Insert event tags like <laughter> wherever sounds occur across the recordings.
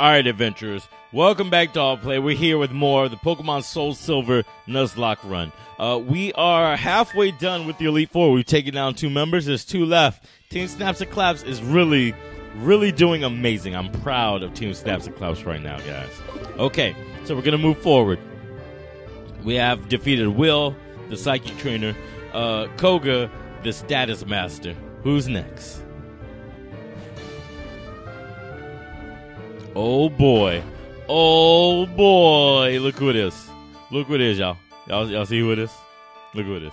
All right, adventurers. Welcome back to Alt Play. We're here with more of the Pokemon Soul Silver Nuzlocke run. Uh, we are halfway done with the Elite Four. We've taken down two members. There's two left. Team Snaps and Claps is really, really doing amazing. I'm proud of Team Snaps and Claps right now, guys. Okay, so we're gonna move forward. We have defeated Will, the Psychic Trainer, uh, Koga, the Status Master. Who's next? Oh boy. Oh boy. Look who it is. Look who it is, y'all. Y'all, y'all see who it is? Look who it is.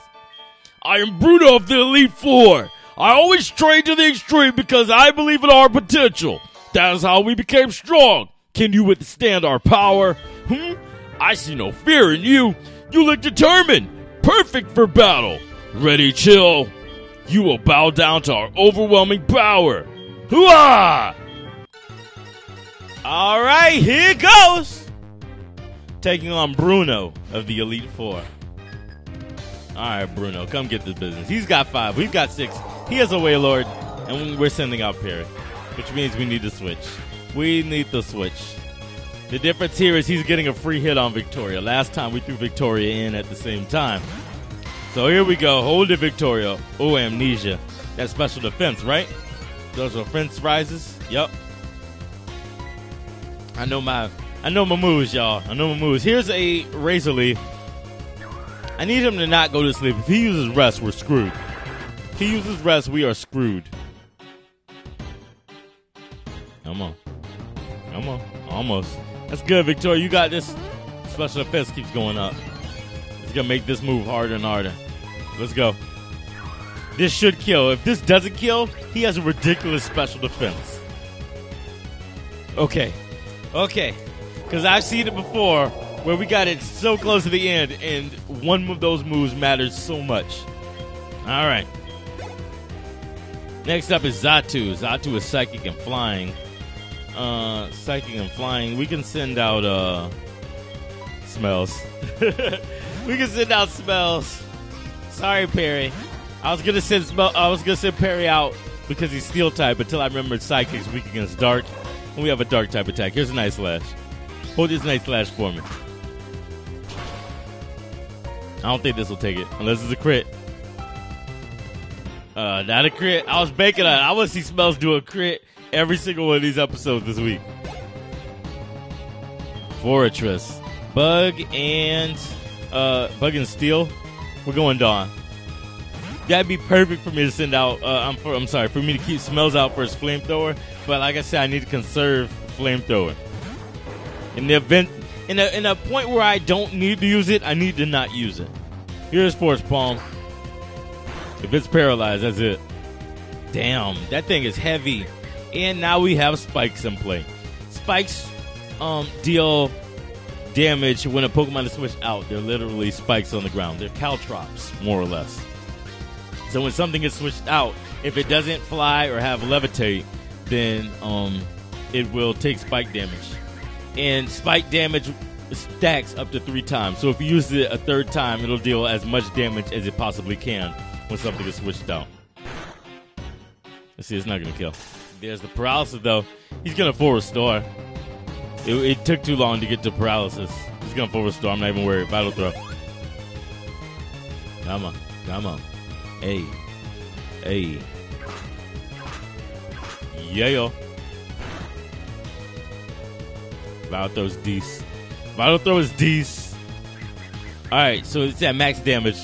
I am Bruno of the Elite Four. I always train to the extreme because I believe in our potential. That is how we became strong. Can you withstand our power? Hmm? I see no fear in you. You look determined. Perfect for battle. Ready, chill. You will bow down to our overwhelming power. Hooah! All right, here goes. Taking on Bruno of the Elite Four. All right, Bruno, come get this business. He's got five. We've got six. He has a Wailord, and we're sending out Perry, which means we need to switch. We need to switch. The difference here is he's getting a free hit on Victoria. Last time we threw Victoria in at the same time. So here we go. Hold it, Victoria. Oh, amnesia. That special defense, right? Those offense rises. Yep. I know my I know my moves, y'all. I know my moves. Here's a razor leaf. I need him to not go to sleep. If he uses rest, we're screwed. If he uses rest, we are screwed. Come on. Come on. Almost. That's good, Victoria. You got this. Special defense keeps going up. It's gonna make this move harder and harder. Let's go. This should kill. If this doesn't kill, he has a ridiculous special defense. Okay. Okay. Because I've seen it before where we got it so close to the end and one of those moves matters so much. All right. Next up is Xatu. Xatu is psychic and flying. Uh, psychic and flying. We can send out uh smells. <laughs> we can send out smells. Sorry, Perry. I was gonna send smell. I was gonna send Perry out because he's steel type until I remembered psychic's weak against dark, we have a dark type attack. Here's a nice slash. Hold this nice slash for me. I don't think this will take it unless it's a crit. Uh, not a crit. I was banking on. it. I want to see Smells do a crit every single one of these episodes this week. Forretress, Bug and uh, Bug and Steel. We're going Dawn. That'd be perfect for me to send out. Uh, I'm for, I'm sorry for me to keep Smells out for his flamethrower. But like I said, I need to conserve flamethrower. In the event, in a in a point where I don't need to use it, I need to not use it. Here's Force Palm. If it's paralyzed, that's it. Damn, that thing is heavy. And now we have spikes in play. Spikes um, deal damage when a Pokemon is switched out. They're literally spikes on the ground. They're caltrops, more or less. So when something is switched out, if it doesn't fly or have levitate, then um, it will take spike damage. And spike damage stacks up to three times. So if you use it a third time, it'll deal as much damage as it possibly can when something is switched out. Let's see, it's not going to kill. There's the paralysis, though. He's going to full restore. It, it took too long to get to paralysis. He's going to full restore. I'm not even worried. Vital Throw. Come on. Come on. Hey. Hey. Yeah. Vital Throw's D's. Vital Throw is D's. Alright, so it's at max damage.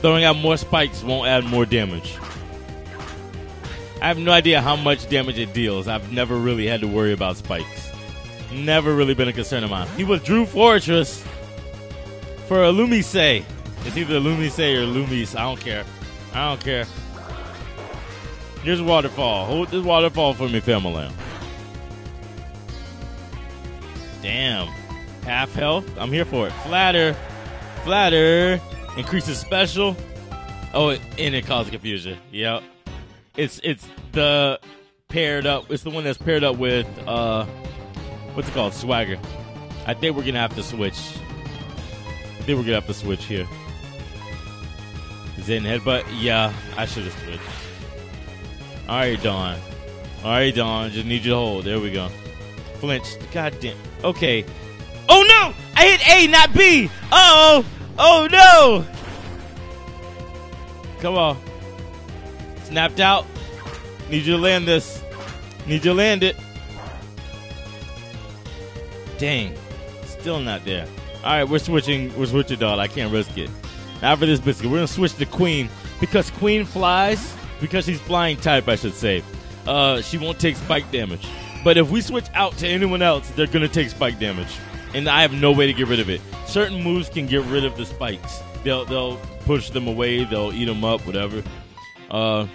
Throwing out more spikes won't add more damage. I have no idea how much damage it deals. I've never really had to worry about spikes. Never really been a concern of mine. He withdrew Forretress for a Lumise. It's either Lumise or Lumis. I don't care. I don't care. Here's Waterfall. Hold this Waterfall for me, family. Damn. Half health. I'm here for it. Flatter. Flatter. Increases special. Oh, and it causes confusion. Yep. It's it's the paired up. It's the one that's paired up with uh, what's it called? Swagger. I think we're gonna have to switch. I think we're gonna have to switch here. Zen headbutt. Yeah, I should have switched. All right, Don. All right, Don. Just need you to hold. There we go. flinched. God damn. Okay. Oh no! I hit A, not B. Uh oh. Oh no. Come on. Snapped out. Need you to land this. Need you to land it. Dang. Still not there. All right, we're switching. We're switching, dog. I can't risk it. Now for this biscuit, we're gonna switch to Queen because Queen flies. Because she's flying type, I should say. Uh, she won't take spike damage. But if we switch out to anyone else, they're gonna take spike damage, and I have no way to get rid of it. Certain moves can get rid of the spikes. They'll they'll push them away. They'll eat them up. Whatever. Uh,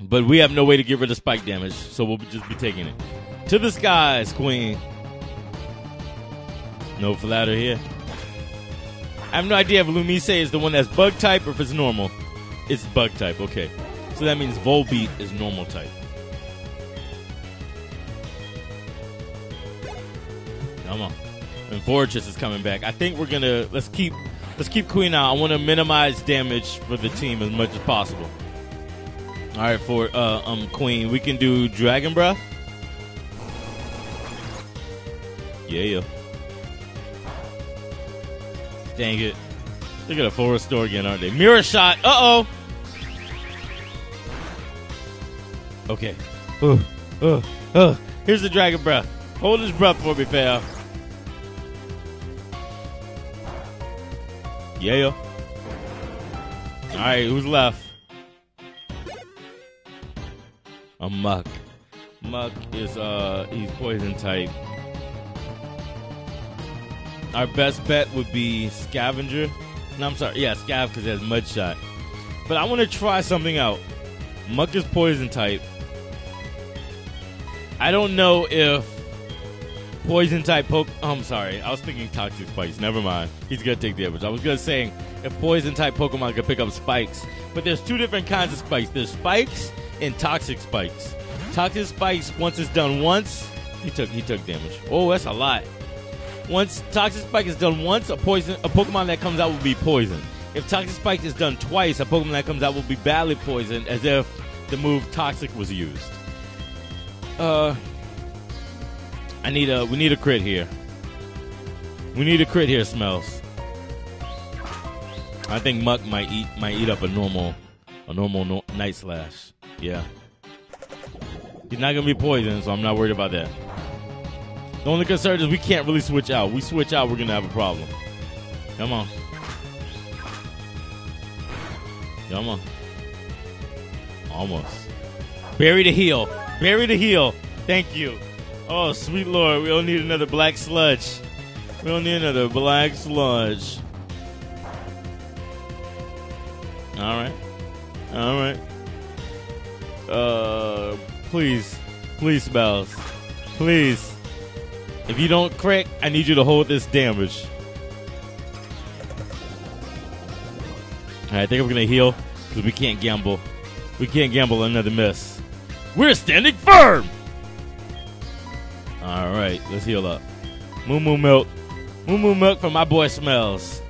but we have no way to get rid of spike damage, so we'll just be taking it. To the skies, Queen. No flatter here. I have no idea if Lumise is the one that's bug type or if it's normal. It's bug type, okay. So that means Volbeat is normal type. Come on. And Forretress is coming back. I think we're gonna let's keep let's keep Queen out. I want to minimize damage for the team as much as possible. All right, for uh, um Queen, we can do Dragon Breath. Yeah, Yeah. Dang it. They're gonna full restore again, aren't they? Mirror shot. Uh oh. Okay. Uh, uh, uh. Here's the dragon breath. Hold his breath for me, fam. Yeah. All right, who's left? A Muk. Muk is uh he's poison type. Our best bet would be scavenger. No, I'm sorry. Yeah, scav because it has mud shot. But I want to try something out. Muk is poison type. I don't know if poison type poke. Oh, I'm sorry. I was thinking toxic spikes. Never mind. He's gonna take damage. I was gonna say if poison type Pokemon could pick up spikes, but there's two different kinds of spikes. There's spikes and toxic spikes. Toxic spikes. Once it's done once, he took he took damage. Oh, that's a lot. Once toxic spike is done once, a poison a Pokemon that comes out will be poisoned. If toxic spike is done twice, a Pokemon that comes out will be badly poisoned, as if the move toxic was used. Uh, I need a we need a crit here. We need a crit here, smells. I think Muk might eat might eat up a normal a normal no, night slash. Yeah. He's not gonna be poisoned, so I'm not worried about that. The only concern is we can't really switch out. We switch out, we're gonna have a problem. Come on. Come on. Almost. Bury the heel. Bury the heel. Thank you. Oh, sweet lord, we don't need another black sludge. We don't need another black sludge. All right. All right. Uh, please, please, spells, please. If you don't crack, I need you to hold this damage. All right, I think I'm gonna heal because we can't gamble. We can't gamble another miss. We're standing firm. All right, let's heal up. Moo moo milk, moo moo milk for my boy Smells.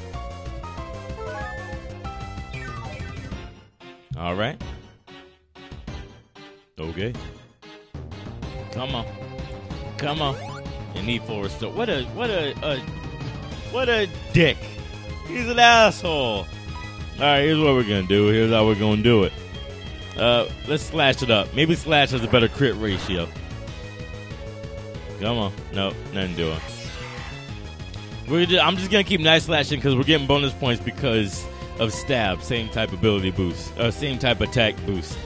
All right. Okay. Come on. Come on. And need for restore. What a what a, a what a dick. He's an asshole. All right, here's what we're gonna do. Here's how we're gonna do it. Uh, let's slash it up. Maybe slash has a better crit ratio. Come on. Nope, nothing doing. We're just, I'm just gonna keep nice slashing because we're getting bonus points because of stab, same type ability boost, uh, same type attack boost.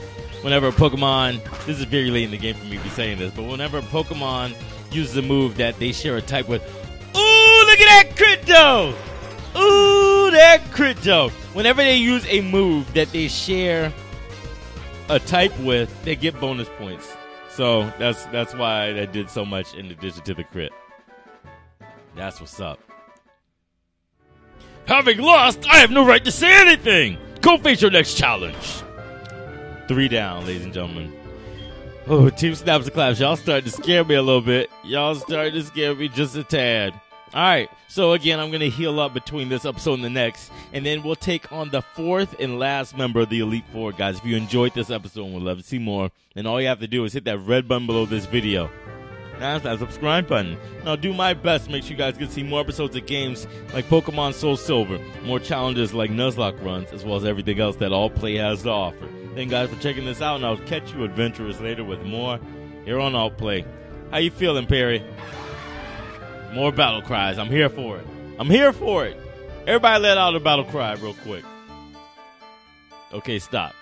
Whenever a Pokemon, this is very late in the game for me to be saying this, but whenever a Pokemon uses a move that they share a type with, ooh, look at that crit though! Ooh, that crit though! Whenever they use a move that they share a type with, they get bonus points. So that's that's why I did so much in addition to the crit. That's what's up. Having lost, I have no right to say anything. Go face your next challenge. Three down, ladies and gentlemen. Oh, Team Snaps and Claps, y'all starting to scare me a little bit. Y'all starting to scare me just a tad. All right, so again, I'm going to heal up between this episode and the next, and then we'll take on the fourth and last member of the Elite Four, guys. If you enjoyed this episode and would love to see more, then all you have to do is hit that red button below this video. That's that subscribe button. Now, do my best to make sure you guys can see more episodes of games like Pokemon Soul Silver, more challenges like Nuzlocke runs, as well as everything else that Alt Play has to offer. Thank guys for checking this out, and I'll catch you adventurers later with more here on Alt Play. How you feeling, Perry? More battle cries. I'm here for it. I'm here for it. Everybody let out a battle cry real quick. Okay, stop.